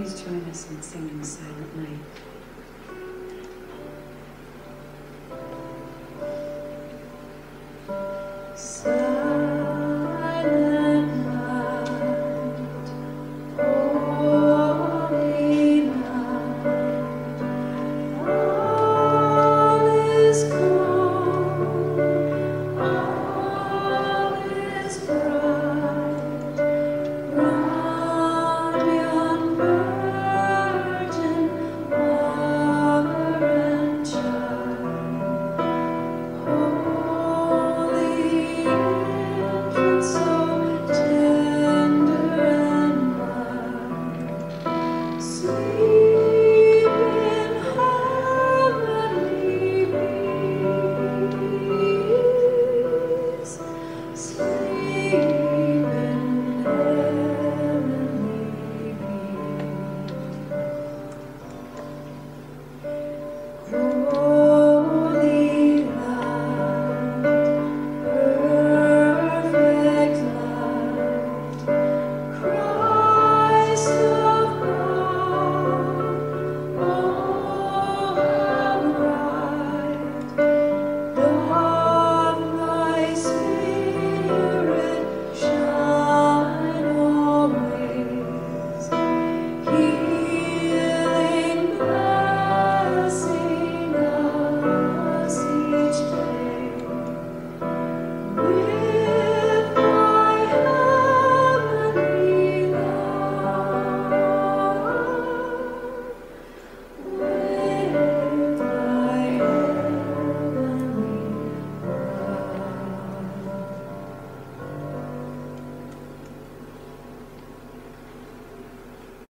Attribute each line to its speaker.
Speaker 1: Please join us in singing Silent Night. So